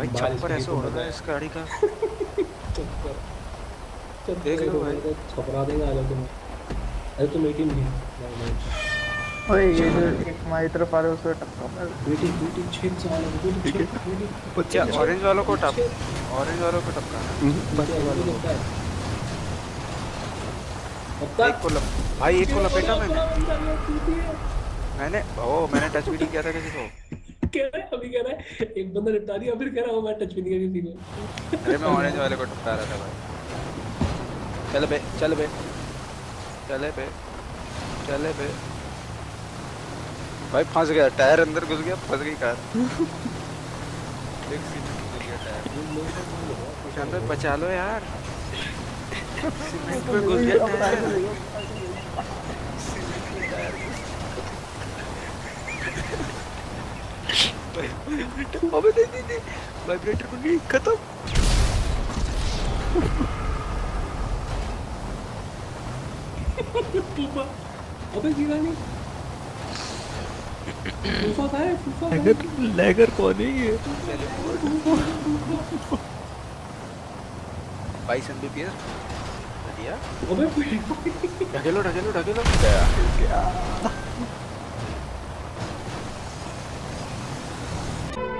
भाई छप्पर ऐसे हो रहा है। इस गाड़ी का। चक्कर चक्कर देख लो भाई। तो छपरा देगा आलो तुम अरे तुम 18 भी नहीं ओए ये जो एक हमारी तरफ़ आ रहे हैं उसको टक्कर मार। बेटी बेटी छेद साल है। बेटी छेद बेटी क्या ऑरेंज वालों को टप ऑरेंज वालों को टपकाना बच्चे वालों को। है। एक को लप भाई एक को लपेटा मैंने। मैंने ओ मैंने टच भी नहीं किया था किसी को। कह रहा है अभी कह रहा है एक बंदा निपटा दिया फिर कह रहा हूँ मैं टच भी नहीं किया किसी को अरे मैं ऑरेंज वाले को टपका रहा था भाई। चल बे चल बे चले बे चले बे। भाई फंस गया टायर अंदर घुस गया फंस गई कार। एक सीट घुस गया टायर। शानदार बचा लो यार। सीमेंट घुस गया टायर। अबे नहीं नहीं नहीं। वाइब्रेटर को नहीं खत्म। फूफा। अबे गिरा नहीं फूफा कहाँ है? फूफा? लैगर लैगर कौन है ये? बाईस एमबीपीएस बढ़िया। अबे ढकेलो ढकेलो ढकेलो।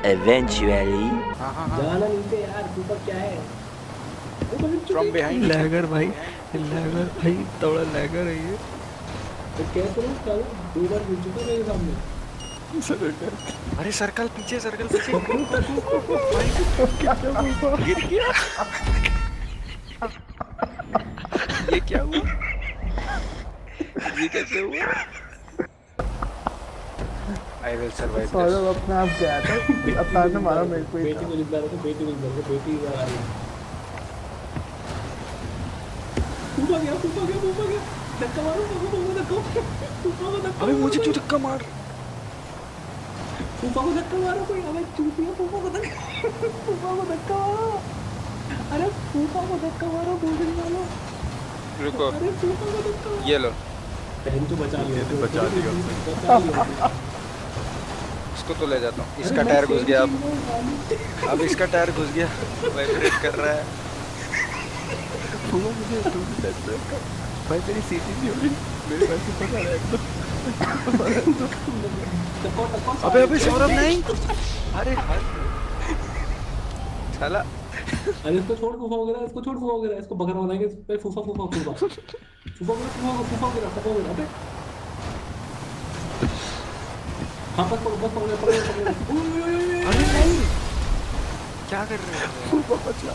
Eventually. जाना नीचे यार फूफा क्या है फ्रॉम है। बिहाइंड लैगर भाई। लैगर भाई थोड़ा लैगर है ये। तो क्या करूँ कल दो बार गिर चुका मेरे सामने। अरे सर्कल पीछे सर्कल पीछे। भाई गिर गया ये क्या हुआ? ये कैसे हुआ? आई विल सर्वाइव सौरभ अपने आप गया था अवतार ने मारा मेरे को बेटी को ज़िंदा रखो बेटी को ज़िंदा रखो बेटी इधर आ रही है फूफा गया फूफा गया फूफा गया। धक्का मारो फूफा को धक्का फूफा को धक्का अबे मुझे। क्यों धक्का मार? फूफा को धक्का मारो कोई अबे चूतिया फूफा को धक्का फूफा को धक्का मारो। अरे फूफा को धक्का मारो गोल्डन वालो रुको। को ये लो। बहन तो बचा लिया। तो बचा लिया। इसको तो ले जाता हूँ। इसका टायर घुस गया अब। अब इसका टायर घुस गया। वाइब्रेट कर रहा है। वो मुझे तू भाई तेरी सीट नहीं हो रही मेरे पास ही पकड़ है। अबे अबे सौरभ नहीं। अरे भाई साला। अरे इसको छोड़ फूफा वगैरह इसको छोड़ फूफा वगैरह इसको बकरा बनाएँगे पे फूफा फूफा फूफा। फूफा वगैरह फूफा को फूफा वगैरह फूफा वगैरह अबे हाँ पकड़ पकड़ पकड़ पकड़। अरे नहीं। क्या कर रहे हो? फूफा बचा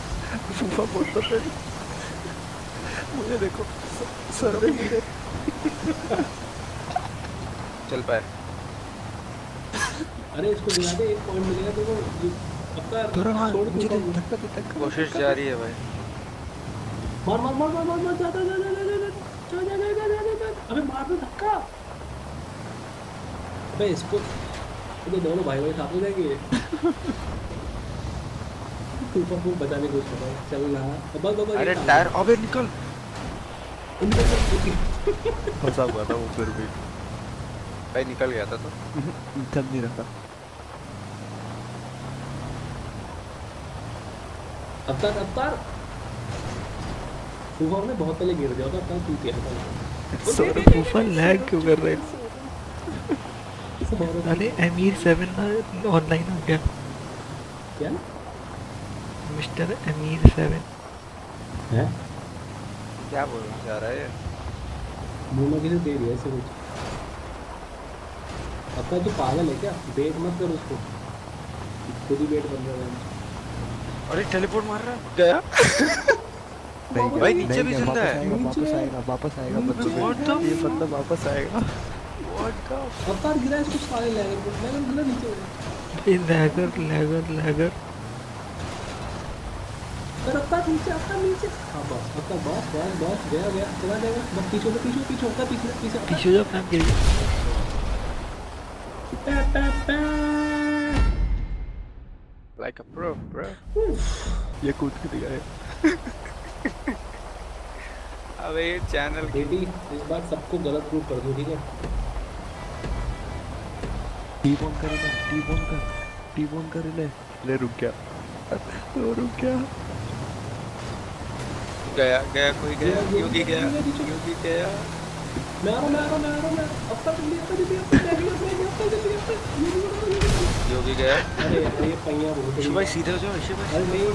फूफा बोलता तेरी मुझे देखो सर में गिरे चल पाए। अरे इसको गिरा दे एक पॉइंट मिलेगा तेरे को। थोड़ा हाँ मुझे। धक्का धक्का। कोशिश जारी है भाई। मार मार मार मार मार मार जा जा। अबे इसको ये दोनों भाई भाई साथ में जाएँगे फूफा फूफ बचाने की कोशिश कर रहा चल ना अब बस बस अरे टायर अबे निकल फंसा हुआ था वो फिर भी भाई निकल गया था तो चल नहीं रहा अवतार अवतार फूफा ने बहुत पहले गिर दिया था अवतार टूट गया था फूफा लैग क्यों कर रहे हैं अरे अमीर सेवन ऑनलाइन आ गया। क्या? मिस्टर अमीर सेवन है? क्या बोलना चाह रहा है ये? मुँह में किसी दे दिया ऐसे कुछ। अवतार तू पागल है क्या? बेट मत कर उसको। खुद ही बेट बन रहा है। अरे टेलीपोर्ट मार रहा है। गया भाई, नीचे भी ज़िंदा है। वापस आएगा, वापस आएगा वापस आएगा। बच्चों ये बंदा वापस आएगा। व्हाट द अवतार गिरा इसको सारे लैगर लैगर गिरा नीचे ये लैगर लैगर लैगर अरे अवतार नीचे अवतार नीचे। हाँ बस अवतार बस बस बस गया गया। चला जाएगा। बस पीछे से पीछे पीछे होता पीछे पीछे पीछे जो अपना गिर गया। पै, पै, अ ये कूद के दिखाए। अबे ये चैनल बेटी इस बार सबको गलत प्रूव कर दो ठीक है? टी बोन कर ले टी बोन कर टी बोन कर ले ले रुक गया। तो रुक क्या गया गया कोई गया। योगी गया। योगी गया। मैं आ रहा हूँ मैं आ रहा हूँ मैं आ रहा हूँ मैं अब तक जल्दी अब तक जल्दी अब तक जल्दी अब तक जल्दी अब तक। योगी गया। अरे ये पहिया बहुत शिव भाई सीधे हो जाओ शिव भाई अरे नहीं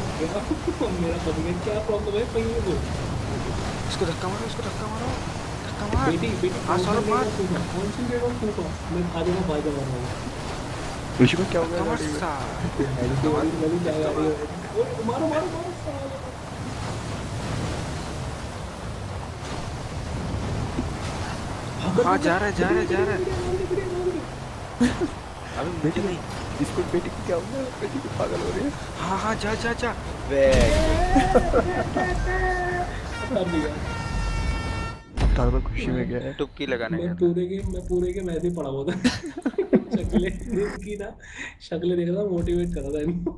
मेरा फंस गया क्या प्रॉब्लम है? पहिए को इसको धक्का मारो इसको धक्का मारो। बेटी बेटी हाँ सौरभ मार कौन सी फूको मैं ऋषि को क्या हो गया? मार जा रही है मारो मारो मारो हाँ जा रहा है जा रहा है जा रहा। है अभी मुझे नहीं इसको बेटी को क्या हो बेटी को पागल हो रही है। हाँ हाँ जा जा जा। कर दिया तारा खुशी में गया है टुक्की लगाने मैं पूरे के मैं पूरे के मैथ ही पढ़ा हुआ था शक्लें की ना शक्लें देख रहा था मोटिवेट कर रहा था इनको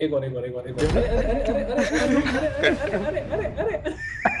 एक और एक और एक और अरे अरे अरे अरे अरे अरे अरे अरे